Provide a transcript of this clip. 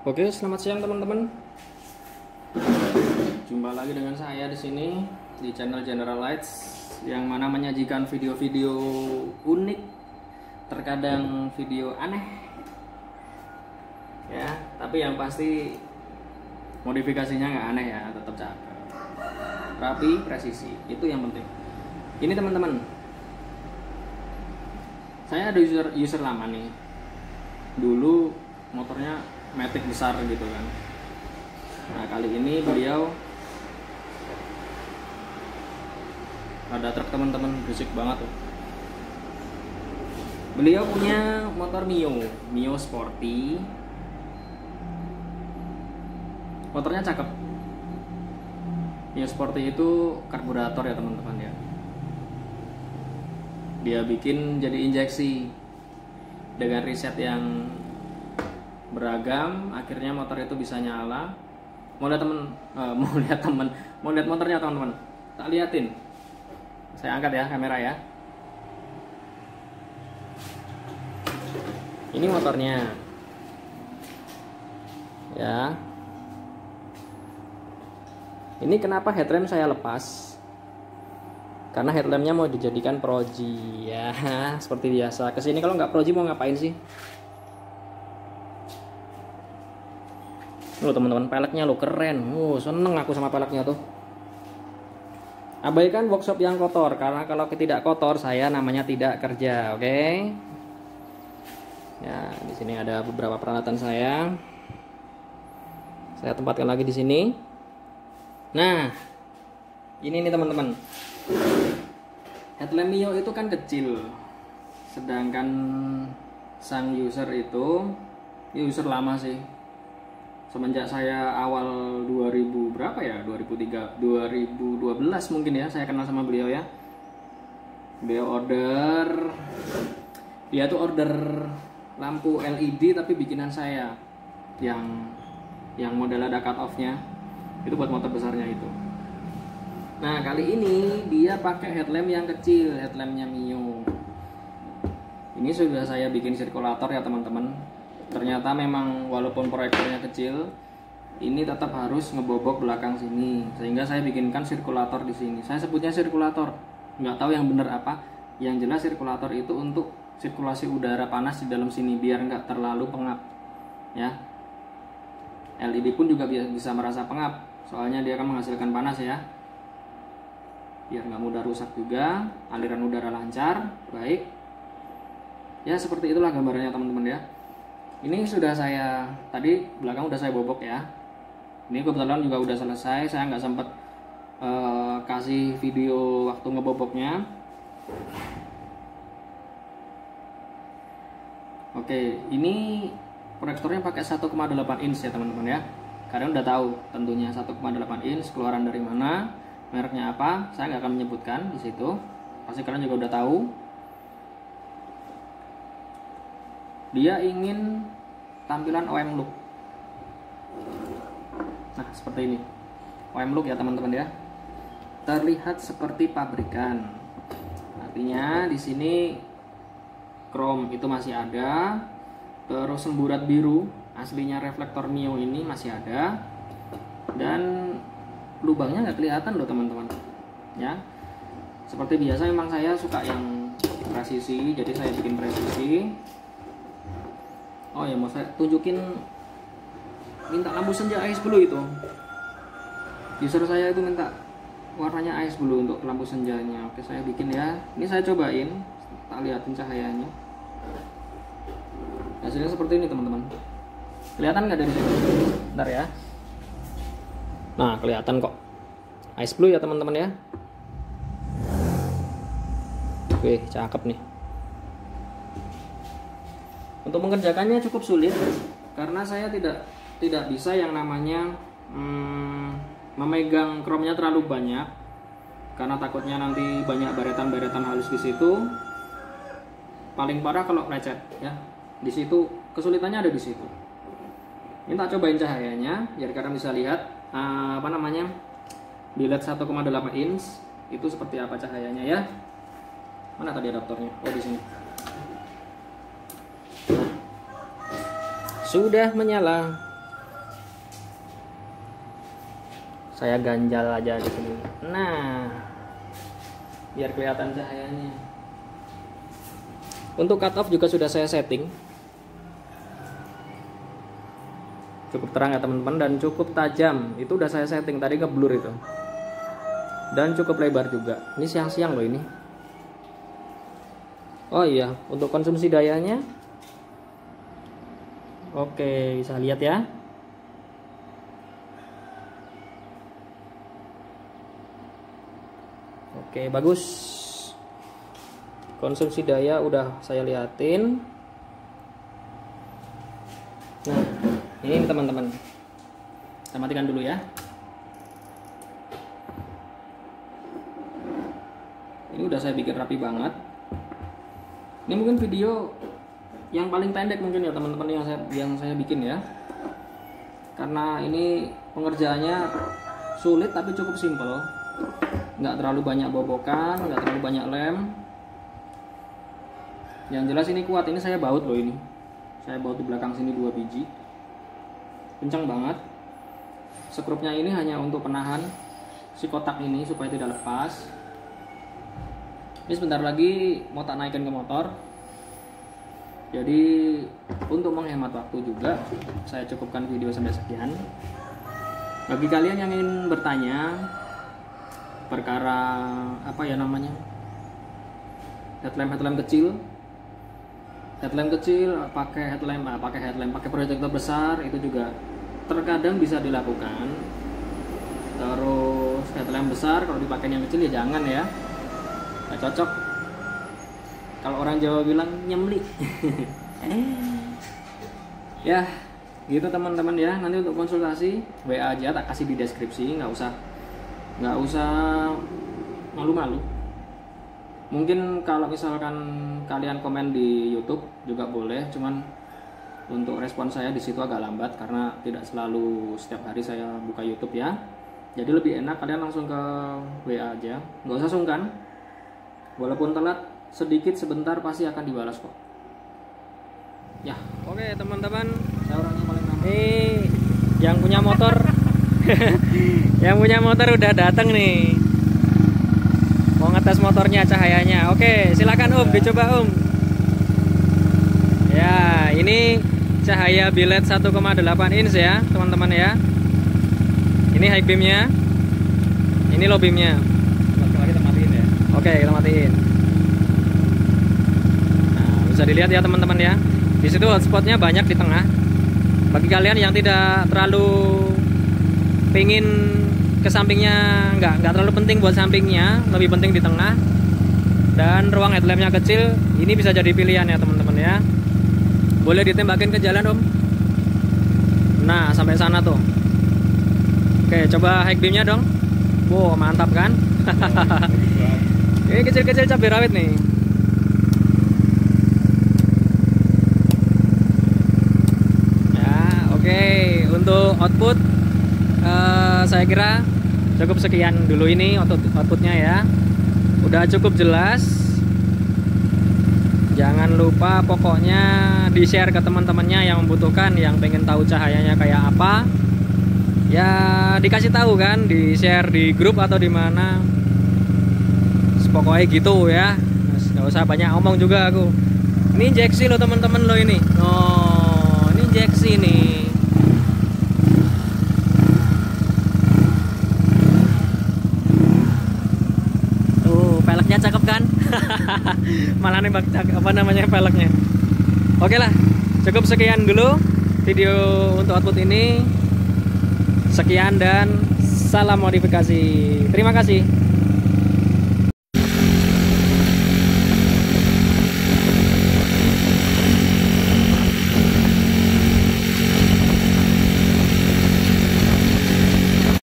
Oke, selamat siang teman-teman. Jumpa lagi dengan saya di sini di channel General Lights yang mana menyajikan video-video unik, terkadang video aneh. Ya, tapi yang pasti modifikasinya nggak aneh ya, tetap cakep. Rapi, presisi, itu yang penting. Ini teman-teman, saya ada user user lama nih. Dulu motornya Matic besar gitu kan. Nah kali ini beliau ada truk teman-teman berisik banget tuh. Beliau punya motor Mio, Mio Sporty. Motornya cakep. Mio Sporty itu karburator ya teman-teman ya. Dia bikin jadi injeksi dengan riset yang beragam akhirnya motor itu bisa nyala. Mau lihat temen uh, mau lihat temen mau lihat motornya teman-teman. Tak liatin. Saya angkat ya kamera ya. Ini motornya. Ya. Ini kenapa headlamp saya lepas? Karena headlampnya mau dijadikan proji. Ya seperti biasa. Ke sini kalau nggak proji mau ngapain sih Loh teman-teman peleknya lo keren. Oh, seneng aku sama peleknya tuh. Abaikan workshop yang kotor karena kalau tidak kotor saya namanya tidak kerja, oke? Okay? Ya, di sini ada beberapa peralatan saya. Saya tempatkan lagi di sini. Nah, ini nih teman-teman. Headlamp Mio itu kan kecil. Sedangkan sang user itu user lama sih semenjak saya awal 2000 berapa ya? 2003 2012 mungkin ya saya kenal sama beliau ya. Beliau order dia tuh order lampu LED tapi bikinan saya. Yang yang model ada cut off nya itu buat motor besarnya itu. Nah kali ini dia pakai headlamp yang kecil headlampnya Mio. Ini sudah saya bikin sirkulator ya teman-teman ternyata memang walaupun proyektornya kecil ini tetap harus ngebobok belakang sini. Sehingga saya bikinkan sirkulator di sini. Saya sebutnya sirkulator. Nggak tahu yang benar apa. Yang jelas sirkulator itu untuk sirkulasi udara panas di dalam sini biar nggak terlalu pengap ya. LED pun juga bisa merasa pengap. Soalnya dia akan menghasilkan panas ya. Biar nggak mudah rusak juga. Aliran udara lancar. Baik. Ya seperti itulah gambarannya teman-teman ya ini sudah saya tadi belakang udah saya bobok ya. Ini kebetulan juga udah selesai saya nggak sempat uh, kasih video waktu ngeboboknya. Oke ini proyektornya pakai 1,8 inch ya teman-teman ya. Kalian udah tahu tentunya 1,8 inch keluaran dari mana mereknya apa saya nggak akan menyebutkan di situ. Pasti kalian juga udah tahu dia ingin tampilan OM look. Nah seperti ini. OM look ya teman-teman ya. Terlihat seperti pabrikan. Artinya di sini chrome itu masih ada. Terus semburat biru aslinya reflektor Mio ini masih ada. Dan lubangnya nggak kelihatan loh teman-teman ya. Seperti biasa memang saya suka yang presisi jadi saya bikin presisi oh ya mau saya tunjukin minta lampu senja ice blue itu. User saya itu minta warnanya ice blue untuk lampu senjanya. Oke saya bikin ya. Ini saya cobain tak liatin cahayanya. Hasilnya seperti ini teman-teman. Kelihatan nggak dari sini bentar ya. Nah kelihatan kok. Ice blue ya teman-teman ya. Oke cakep nih untuk mengerjakannya cukup sulit karena saya tidak tidak bisa yang namanya hmm, memegang chrome-nya terlalu banyak karena takutnya nanti banyak baretan-baretan halus di situ. Paling parah kalau lecet ya. Di situ kesulitannya ada di situ. Ini tak cobain cahayanya biar kalian bisa lihat uh, apa namanya di LED 1,8 inch itu seperti apa cahayanya ya. Mana tadi adaptornya? Oh di sini. sudah menyala. Saya ganjal aja di sini. Nah, biar kelihatan cahayanya. Untuk cut off juga sudah saya setting. Cukup terang ya teman-teman dan cukup tajam. Itu udah saya setting tadi ke blur itu. Dan cukup lebar juga. Ini siang-siang loh ini. Oh iya, untuk konsumsi dayanya oke bisa lihat ya. Oke bagus. Konsumsi daya udah saya liatin. Nah ini teman-teman. Saya matikan dulu ya. Ini udah saya bikin rapi banget. Ini mungkin video yang paling pendek mungkin ya teman-teman yang saya yang saya bikin ya. Karena ini pengerjaannya sulit tapi cukup simpel nggak terlalu banyak bobokan nggak terlalu banyak lem. Yang jelas ini kuat ini saya baut loh ini. Saya baut di belakang sini dua biji. Kencang banget. Skrupnya ini hanya untuk penahan si kotak ini supaya tidak lepas. Ini sebentar lagi mau tak naikkan ke motor jadi untuk menghemat waktu juga saya cukupkan video sampai sekian. Bagi kalian yang ingin bertanya perkara apa ya namanya headlamp headlamp kecil headlamp kecil pakai headlamp ah, pakai headlamp pakai proyektor besar itu juga terkadang bisa dilakukan. Terus headlamp besar kalau dipakai yang kecil ya jangan ya. Nggak cocok kalau orang Jawa bilang nyemli. Ya gitu teman-teman ya. Nanti untuk konsultasi WA aja tak kasih di deskripsi nggak usah nggak usah malu-malu. Mungkin kalau misalkan kalian komen di YouTube juga boleh cuman untuk respon saya di situ agak lambat karena tidak selalu setiap hari saya buka YouTube ya. Jadi lebih enak kalian langsung ke WA aja. Nggak usah sungkan. Walaupun telat sedikit sebentar pasti akan dibalas kok. Ya. Oke teman-teman. Saya orangnya paling ramai. Eh yang punya motor. Yang punya motor udah datang nih. Mau ngetes motornya cahayanya. Oke silakan om. Dicoba om. Ya ini cahaya bilet 1,8 inch ya teman-teman ya. Ini high beamnya. Ini low beamnya. Oke, kita matiin. Nah, bisa dilihat ya teman-teman ya. Di situ hotspotnya banyak di tengah. Bagi kalian yang tidak terlalu pingin ke sampingnya nggak nggak terlalu penting buat sampingnya, lebih penting di tengah. Dan ruang headlampnya kecil, ini bisa jadi pilihan ya teman-teman ya. Boleh ditembakin ke jalan om. Nah sampai sana tuh. Oke coba high beamnya dong. Wow mantap kan? Ini kecil-kecil cabai rawit nih. Ya, oke. Okay. Untuk output uh, saya kira cukup sekian dulu ini output outputnya ya. Udah cukup jelas. Jangan lupa pokoknya di-share ke teman-temannya yang membutuhkan, yang pengen tahu cahayanya kayak apa. Ya dikasih tahu kan, di-share di grup atau di mana pokoknya gitu ya nggak usah banyak ngomong juga aku ini injeksi lo teman-teman lo ini oh ini injeksi nih tuh peleknya cakep kan malah nih apa namanya peleknya oke lah cukup sekian dulu video untuk output ini. Sekian dan salam modifikasi. Terima kasih